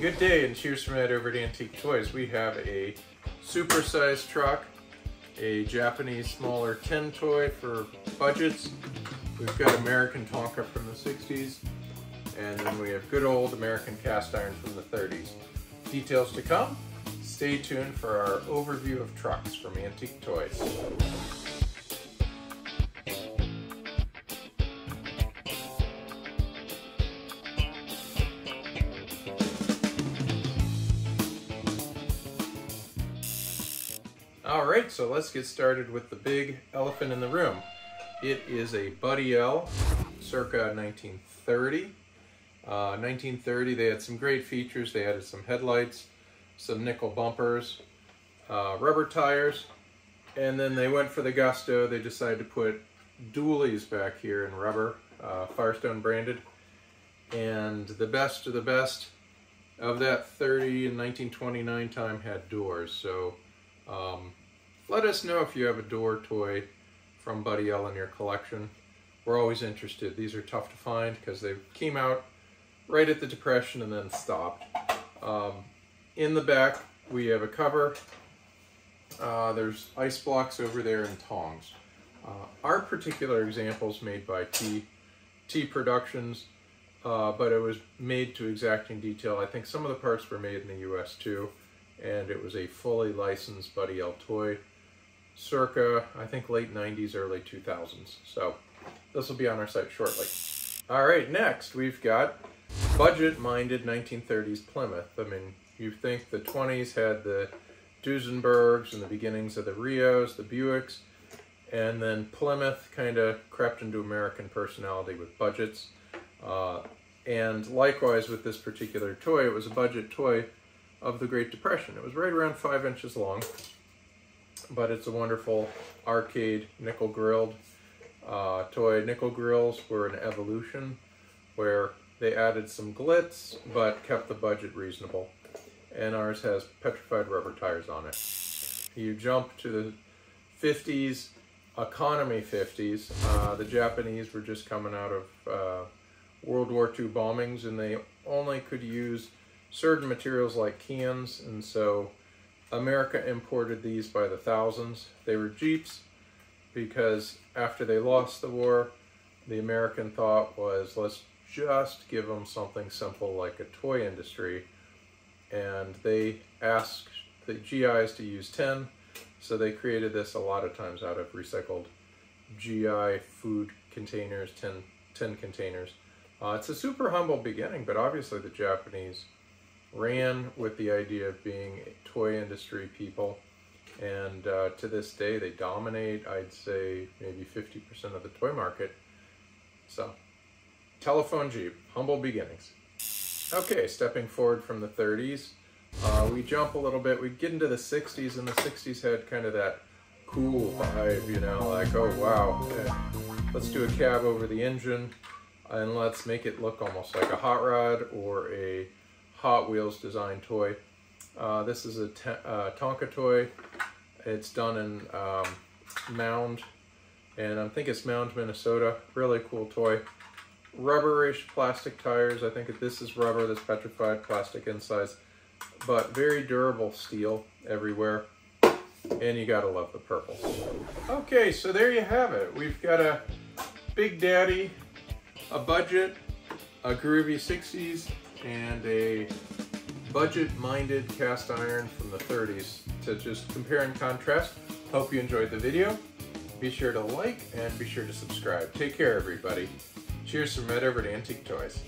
good day and cheers from Ed over at Antique Toys. We have a super-sized truck, a Japanese smaller tin toy for budgets. We've got American Tonka from the 60s, and then we have good old American cast iron from the 30s. Details to come. Stay tuned for our overview of trucks from Antique Toys. All right, so let's get started with the big elephant in the room. It is a Buddy L, circa 1930. Uh, 1930, they had some great features. They added some headlights, some nickel bumpers, uh, rubber tires, and then they went for the gusto. They decided to put dualies back here in rubber, uh, Firestone branded. And the best of the best of that 30 and 1929 time had doors. So um, let us know if you have a door toy from Buddy L in your collection. We're always interested. These are tough to find because they came out right at the Depression and then stopped. Um, in the back, we have a cover. Uh, there's ice blocks over there and tongs. Uh, our particular example is made by T, T Productions, uh, but it was made to exacting detail. I think some of the parts were made in the US too, and it was a fully licensed Buddy L toy circa, I think, late 90s, early 2000s. So this will be on our site shortly. All right, next we've got budget-minded 1930s Plymouth. I mean, you think the 20s had the Duesenbergs and the beginnings of the Reos, the Buicks, and then Plymouth kind of crept into American personality with budgets. Uh, and likewise with this particular toy, it was a budget toy of the Great Depression. It was right around five inches long but it's a wonderful arcade nickel grilled uh, toy. Nickel grills were an evolution where they added some glitz but kept the budget reasonable. And ours has petrified rubber tires on it. You jump to the 50s, economy 50s. Uh, the Japanese were just coming out of uh, World War II bombings and they only could use certain materials like cans and so America imported these by the thousands. They were Jeeps because after they lost the war, the American thought was let's just give them something simple like a toy industry. And they asked the GIs to use tin, so they created this a lot of times out of recycled GI food containers, tin, tin containers. Uh, it's a super humble beginning, but obviously the Japanese ran with the idea of being toy industry people. And uh, to this day, they dominate, I'd say, maybe 50% of the toy market. So, telephone Jeep, humble beginnings. Okay, stepping forward from the 30s, uh, we jump a little bit. We get into the 60s, and the 60s had kind of that cool vibe, you know, like, oh wow, okay. let's do a cab over the engine, and let's make it look almost like a hot rod or a Hot Wheels design toy. Uh, this is a uh, Tonka toy. It's done in um, Mound, and I think it's Mound, Minnesota. Really cool toy. Rubberish plastic tires. I think this is rubber, this petrified plastic insides, but very durable steel everywhere. And you gotta love the purple. Okay, so there you have it. We've got a Big Daddy, a budget, a groovy 60s, and a budget-minded cast iron from the 30s to just compare and contrast. Hope you enjoyed the video. Be sure to like and be sure to subscribe. Take care, everybody. Cheers from Ed over to Antique Toys.